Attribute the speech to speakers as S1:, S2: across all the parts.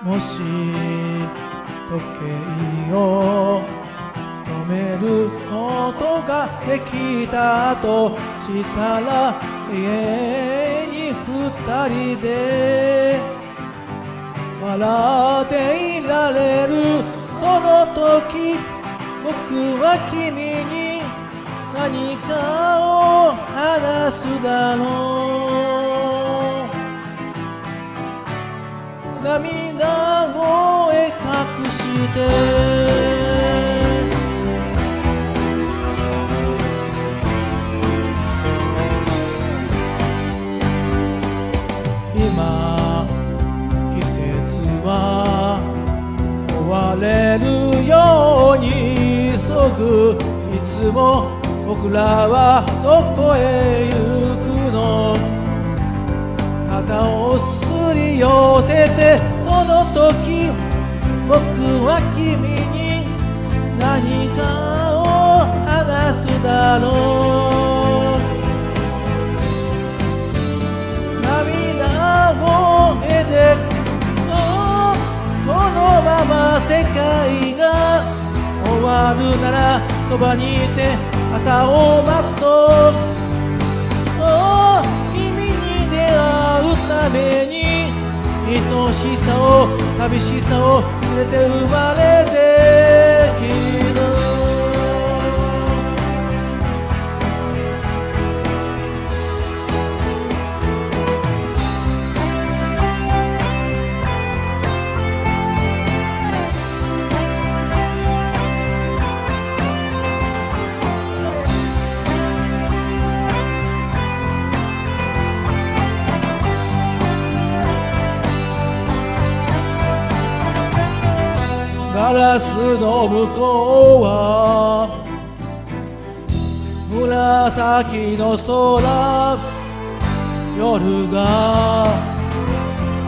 S1: もし時計を止めることができたとしたら永遠に二人で笑っていられる。その時僕は君に何かを話すだろう。う涙声隠して。今季節は終われるように急ぐ。いつも僕らはどこへ行く？は君に何かを話すだろう。涙声でああこのまま世界が終わるならそばにいて朝を待っとあ愛しさを寂しさを連れて生まれガラスの向こうは紫の空夜が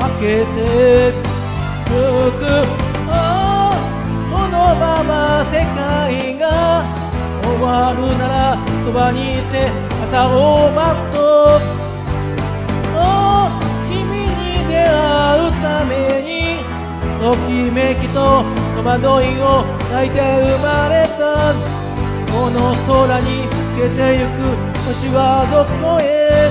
S1: 明けてゆくああこのまま世界が終わるならそばにいて朝を待とあ戸惑いを抱いて生まれた。この空に消えてゆく星はどこへ？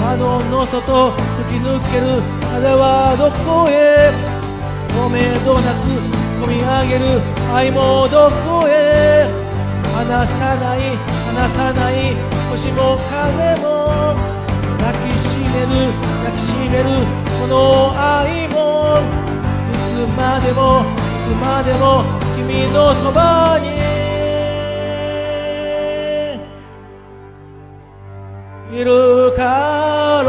S1: 窓の外吹き抜ける風はどこへ？透明度なく込み上げる愛もどこへ？離さない離さない星も風も。抱きしめる抱きしめるこの愛も。いつまでもつまでも君のそばに。いるか